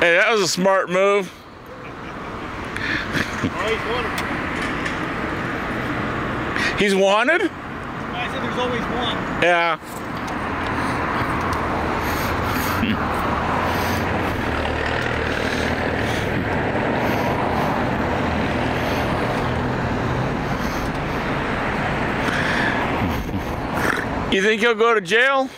Hey, that was a smart move. Always wanted. He's wanted? I said there's always one. Yeah. You think he'll go to jail?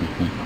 Mm-hmm.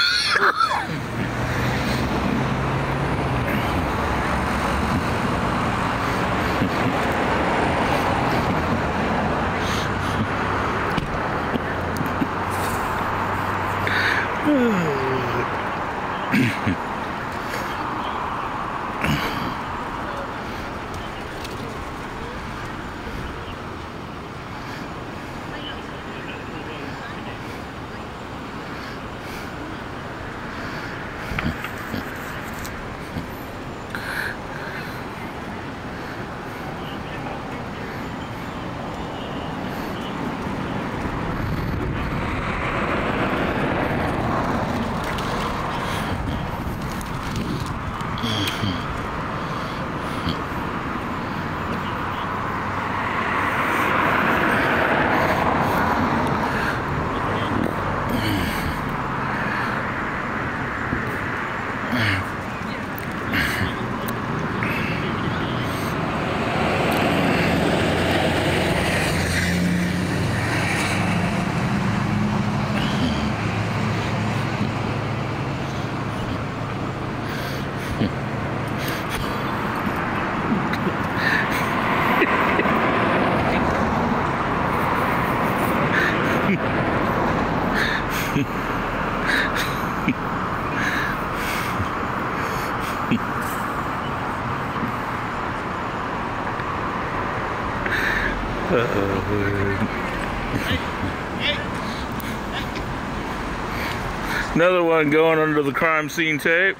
Another one going under the crime scene tape.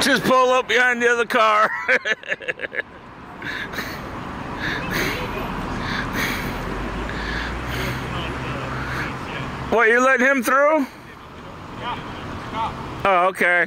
Just pull up behind the other car. what, you letting him through? Oh, okay.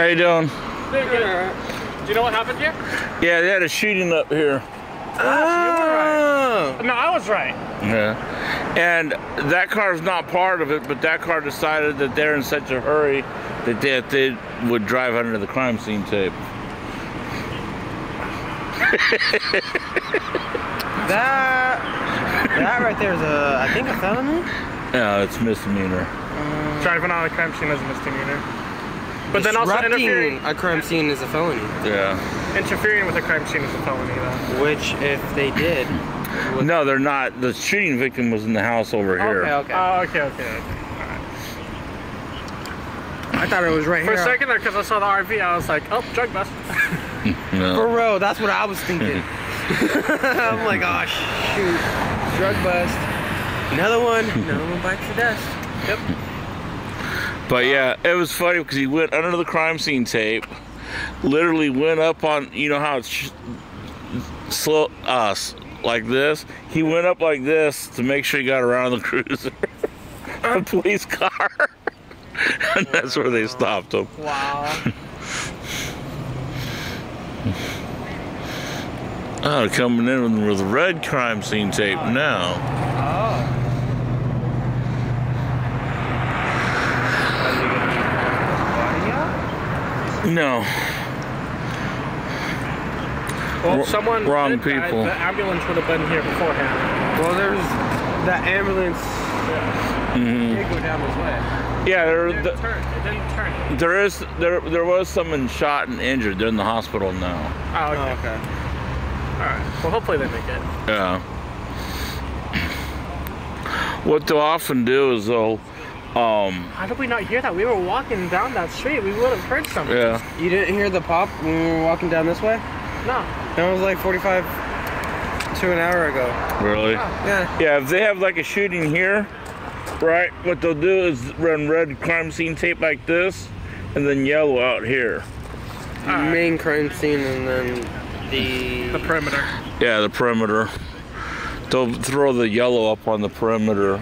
How you doing? Do you know what happened here? Yeah, they had a shooting up here. Ah, oh. No, I was right. Yeah. And that car's not part of it, but that car decided that they're in such a hurry that they, that they would drive under the crime scene tape. That that right there is a I think a felony. Yeah, it's misdemeanor. Driving on a crime scene is a misdemeanor. But then also Disrupting interfering, a crime scene is a felony. Yeah. interfering with a crime scene is a felony, though. Which, if they did, would- No, they're not. The shooting victim was in the house over here. Okay, okay. Oh, okay, okay, okay. I thought it was right For here. For a second there, because I saw the RV, I was like, oh, drug bust. No. For real, that's what I was thinking. I'm like, oh shoot, drug bust. Another one. Another one bites the dust. Yep. But yeah, it was funny because he went under the crime scene tape, literally went up on, you know how it's sh- slow, uh, like this. He went up like this to make sure he got around the cruiser, a police car, and that's where they stopped him. Wow. Oh, coming in with red crime scene tape now. Oh. No, Well, Wr- someone wrong did die. people. The ambulance would have been here beforehand. Well, there's that ambulance. Mm-hmm. Did go down this way. yeah, It there, didn't th- turn. It didn't turn. there is there there was someone shot and injured. They're in the hospital now. Oh, okay. Oh, okay. All right. Well, hopefully they make it. Yeah. What they'll often do is they'll, um, How did we not hear that? We were walking down that street. We would have heard something. yeah, You didn't hear the pop when we were walking down this way? No. That was like 45 to an hour ago. really. Yeah. Yeah, if they have like a shooting here, right, what they'll do is run red crime scene tape like this, and then yellow out here. Alright. Main crime scene and then the. The perimeter. Yeah, the perimeter. They'll throw the yellow up on the perimeter.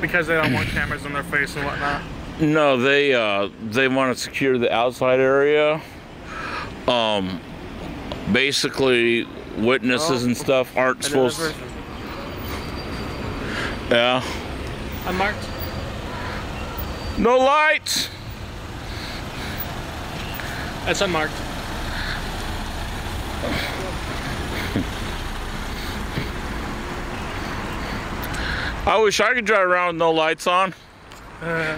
Because they don't want cameras in their face and whatnot. No, they uh, they want to secure the outside area. Um, basically, witnesses Oh, and stuff aren't supposed. person. Yeah. Unmarked. No lights. That's unmarked. I wish I could drive around with no lights on. Uh,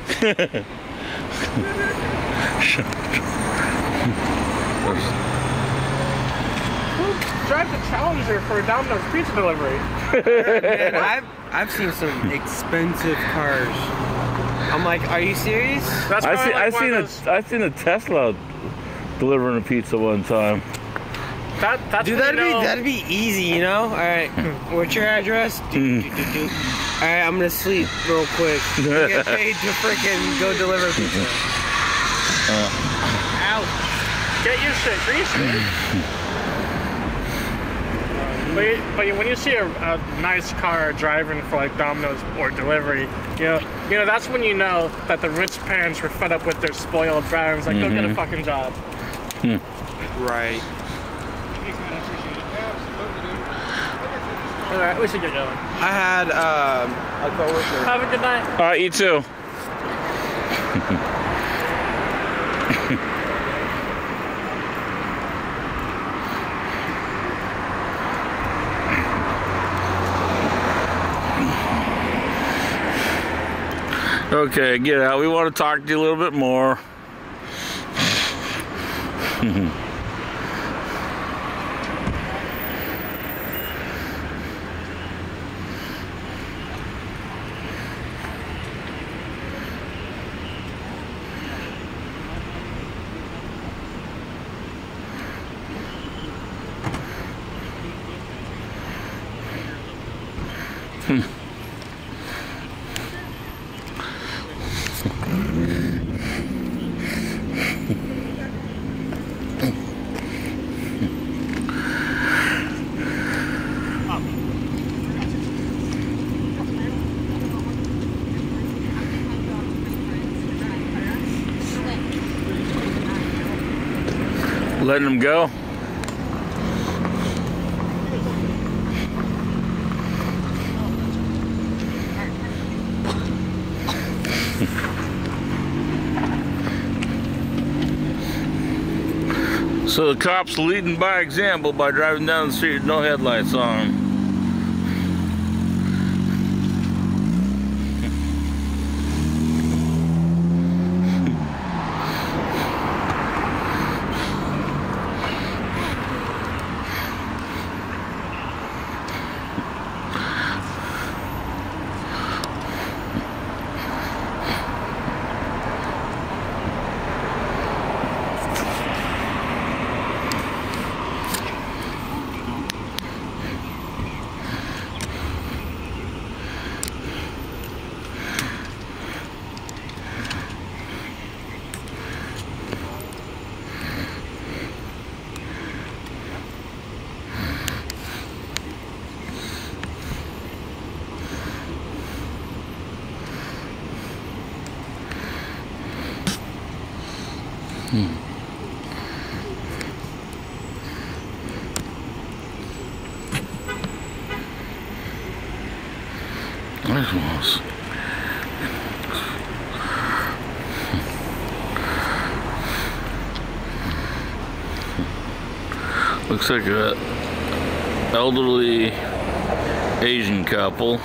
drive the Challenger for a Domino's pizza delivery. Man, I've, I've seen some expensive cars. I'm like, are you serious? That's I probably see. like I one seen of a. those- I seen a Tesla delivering a pizza one time. That, that's Dude, that'd you be know- that'd be easy, you know. All right, what's your address? Do, do, do, do. All right, I'm gonna sleep real quick. Get paid to freaking go deliver pizza. Ouch. Get your shit greasy. but, you- but you- when you see a, a nice car driving for like Domino's or delivery, you know, you know that's when you know that the rich parents were fed up with their spoiled brats. Like, go get a mm-hmm. fucking job. Hmm. Right. All right, we should get going. I had um, a coworker. Have a good night. All right, you too. Okay, get out. We want to talk to you a little bit more. Letting them go. So the cops leading by example by driving down the street with no headlights on. Hmm. This was. Hmm. Looks like a elderly Asian couple.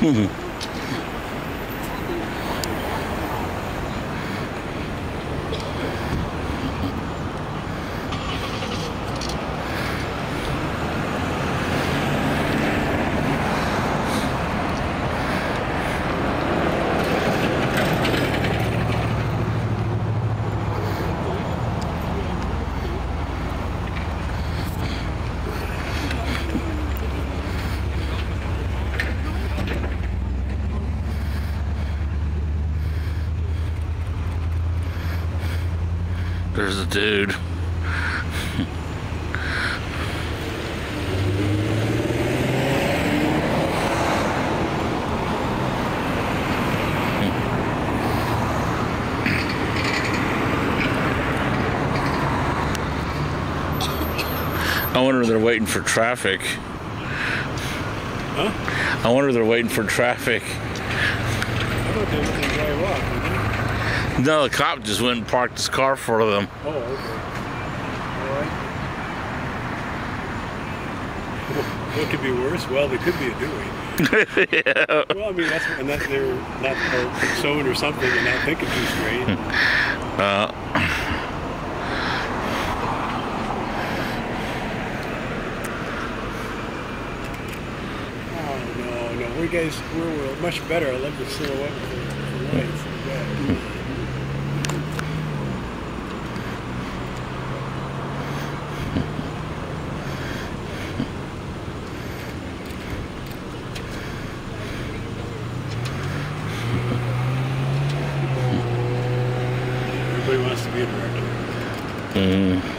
Mm-hmm. There's a dude. I wonder if they're waiting for traffic. Huh? I wonder if they're waiting for traffic. No, the cop just went and parked his car for them. Oh, okay. All right. What could be worse? Well, they could be a doing. yeah. Well, I mean, that's and that they're not or sewing or something and not thinking too straight. Uh, Oh no, no, we guys we're, we're much better. I love the silhouette with the, the lights. Yeah. Everybody wants to be a director. Mm.